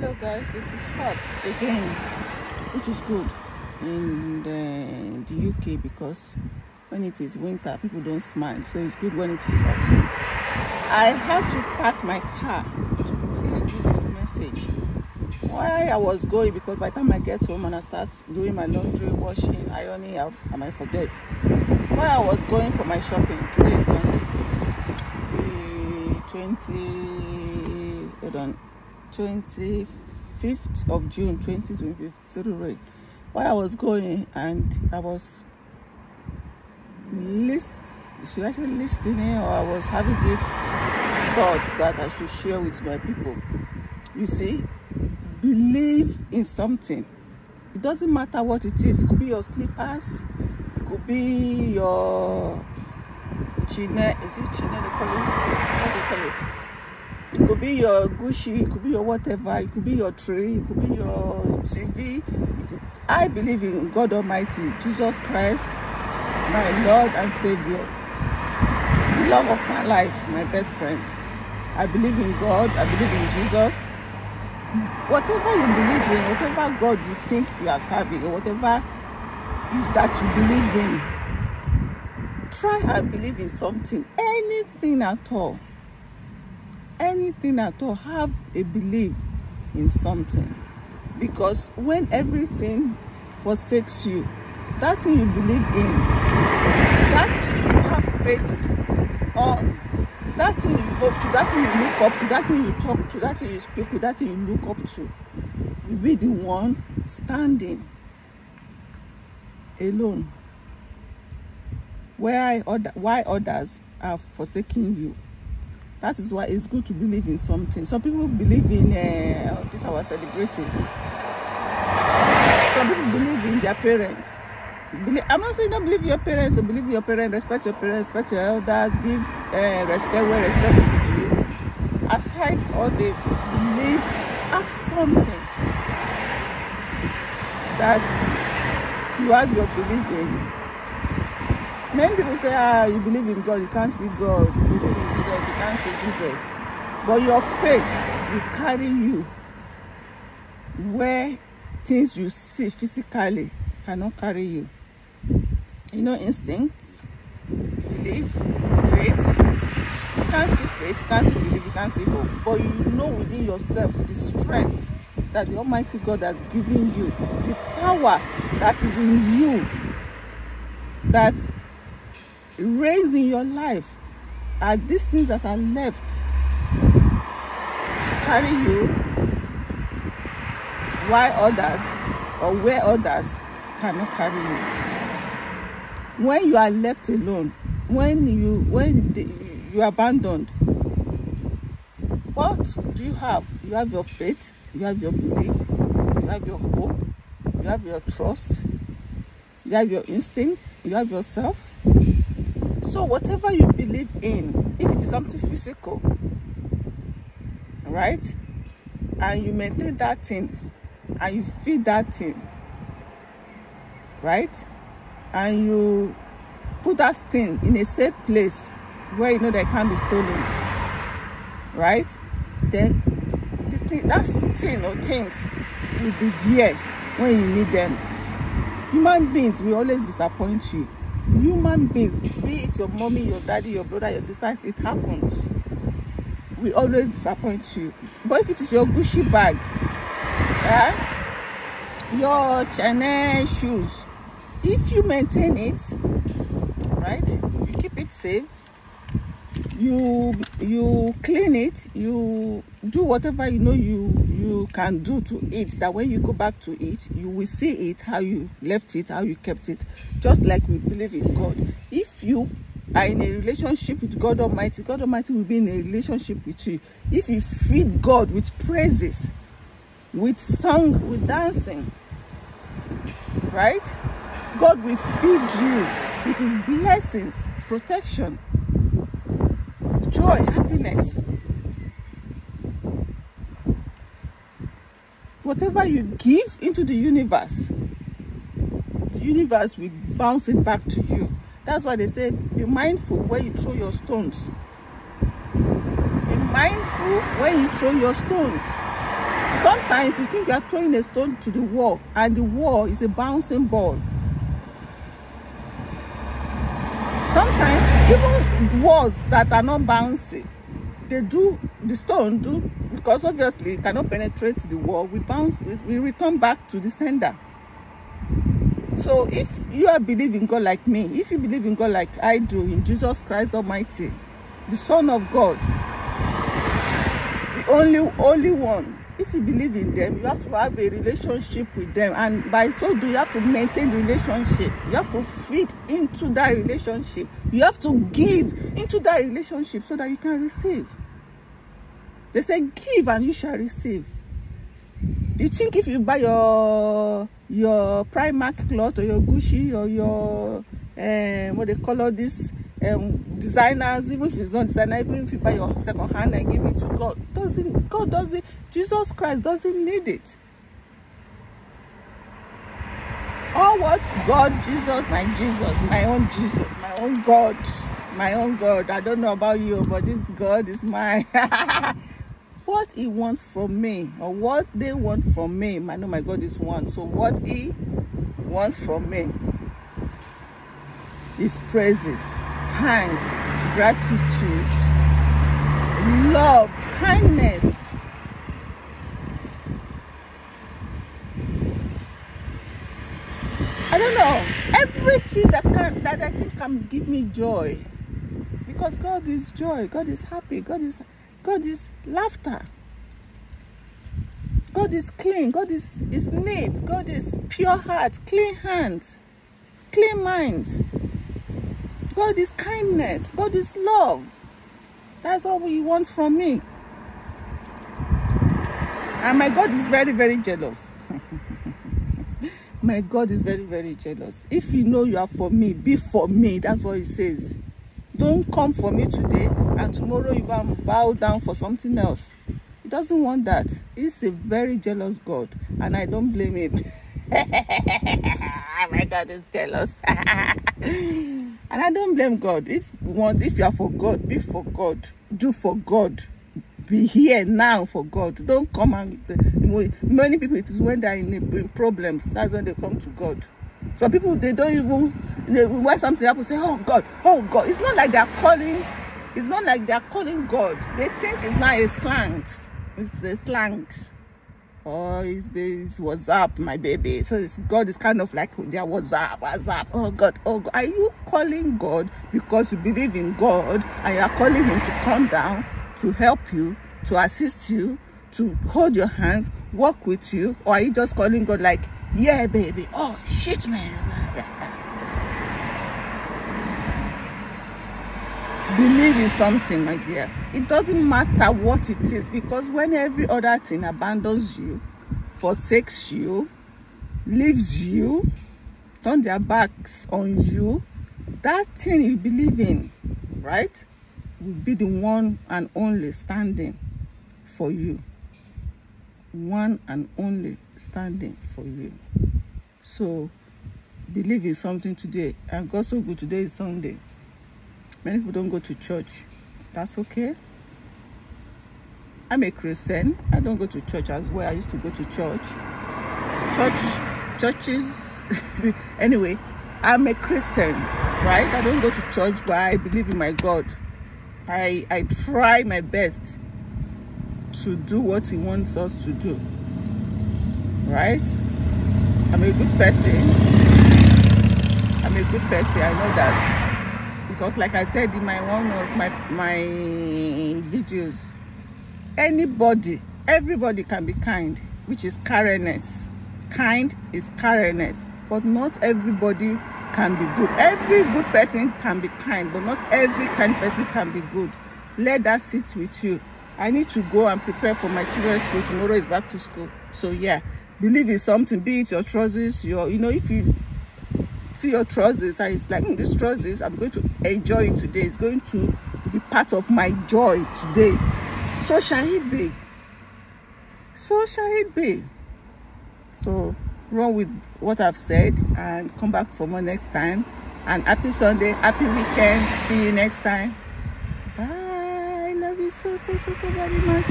hello guys. It is hot again which is good in the, the uk because when it is winter people don't smile. So it's good when it is hot. I had to park my car to quickly give this message. Why i was going because by the time i get home and i start doing my laundry washing ironing i, I might forget. Why i was going for my shopping today is sunday the 20 hold on 25th of June 2023 while I was going and I was list should I say listening or I was having this thought that I should share with my people? You see believe in something. It doesn't matter what it is. It could be your slippers. It could be your chine is it chine they call it? What they call it it could be your Gucci, it could be your whatever, it could be your tree, it could be your TV. I believe in God Almighty, Jesus Christ, my Lord and Savior, the love of my life, my best friend. I believe in God, I believe in Jesus. Whatever you believe in, whatever God you think you are serving, whatever that you believe in, try and believe in something, anything at all anything at all have a belief in something. Because when everything forsakes you that thing you believe in that thing you have faith on that thing you hope to that thing you look up to that thing you talk to that thing you speak with that thing you look up to you be the one standing alone. Why other why others are forsaking you that is why it's good to believe in something. Some people believe in uh, these our celebrities. Some people believe in their parents. Believe, i'm not saying don't believe your parents. Or believe your parents. Respect your parents. Respect your elders. Give uh, respect where respect is due. Aside all this believe have something that you have your belief in. Many people say ah you believe in god. You can't see god. You believe in jesus you can't see jesus. But your faith will carry you where things you see physically cannot carry you. You know instinct? Belief faith. You can't see faith you can't see belief you can't see hope. But you know within yourself the strength that the almighty god has given you the power that is in you that raising your life are these things that are left to carry you while others or where others cannot carry you? When you are left alone when you when the, you are abandoned what do you have? You have your faith you have your belief you have your hope you have your trust you have your instinct you have yourself so whatever you believe in, if it is something physical, right? And you maintain that thing and you feed that thing, right? And you put that thing in a safe place where you know they can't be stolen, right? Then the thing, that thing or things will be there when you need them. Human beings will always disappoint you human beings be it your mommy your daddy your brother your sisters it happens. We always disappoint you. But if it is your gucci bag eh, your chanel shoes if you maintain it right you keep it safe you you clean it you do whatever you know you you can do to it. That when you go back to it you will see it how you left it how you kept it. Just like we believe in god. If you are in a relationship with god almighty god almighty will be in a relationship with you. If you feed god with praises with song with dancing right? God will feed you with his blessings protection joy happiness whatever you give into the universe, the universe will bounce it back to you. That's why they say, be mindful where you throw your stones. Be mindful when you throw your stones. Sometimes you think you are throwing a stone to the wall and the wall is a bouncing ball. Sometimes even walls that are not bouncy, they do, the stone do, because obviously it cannot penetrate the wall, we bounce, we return back to the sender. So if you are believing God like me, if you believe in God like I do, in Jesus Christ Almighty, the Son of God, the only, only one, if you believe in them, you have to have a relationship with them. And by so do you have to maintain the relationship. You have to feed into that relationship. You have to give into that relationship so that you can receive. They say, give and you shall receive. You think if you buy your your Primark cloth or your Gucci or your um, what they call all this um, designers, even if it's not designer, even if you buy your second hand and give it to God, doesn't God doesn't Jesus Christ doesn't need it. All what God, Jesus, my Jesus, my own Jesus, my own God, my own God. I don't know about you, but this God is mine. what he wants from me or what they want from me. I know my God is one. So what he wants from me is praises, thanks, gratitude, love, kindness. I don't know. Everything that can that I think can give me joy. Because God is joy. God is happy. God is God is laughter. God is clean. God is, is neat. God is pure heart, clean hands, clean minds. God is kindness. God is love. That's all he wants from me. And my God is very, very jealous. My God is very, very jealous. If you know you are for me, be for me. That's what he says. Don't come for me today and tomorrow you go and bow down for something else. He doesn't want that. He's a very jealous God and I don't blame him. my God is jealous. and I don't blame God. If you want, if you are for God, be for God. Do for God. Be here now for God. Don't come and many people it is when they're in, in problems. That's when they come to God. Some people they don't even they, when something happens, say, Oh God, oh God. It's not like they're calling, it's not like they're calling God. They think it's not a slangs. It's the slangs. Oh, it's this WhatsApp, my baby. So God is kind of like their WhatsApp, WhatsApp. Oh God, oh God. Are you calling God because you believe in God and you are calling him to come down, to help you, to assist you, to hold your hands, work with you? Or are you just calling God like, yeah, baby. Oh, shit, man. believe in something my dear it doesn't matter what it is because when every other thing abandons you forsakes you leaves you turn their backs on you that thing you believe in right will be the one and only standing for you one and only standing for you so believe in something today and god so good today is sunday Many people don't go to church. That's okay. I'm a Christian. I don't go to church as well. I used to go to church. Church, churches. anyway, I'm a Christian, right? I don't go to church, but I believe in my God. I, I try my best to do what he wants us to do. Right? I'm a good person. I'm a good person. I know that because like i said in my one of my my videos anybody everybody can be kind which is kindness kind is kindness but not everybody can be good. Every good person can be kind but not every kind person can be good. Let that sit with you. I need to go and prepare for my children's school. Tomorrow is back to school. So yeah believe in something be it your trousers your you know if you see your trousers and it's like mm, this trousers i'm going to enjoy it today. It's going to be part of my joy today. So shall it be. So shall it be. So run with what i've said and come back for more next time. And happy sunday happy weekend. See you next time. Bye. I love you so so so so very much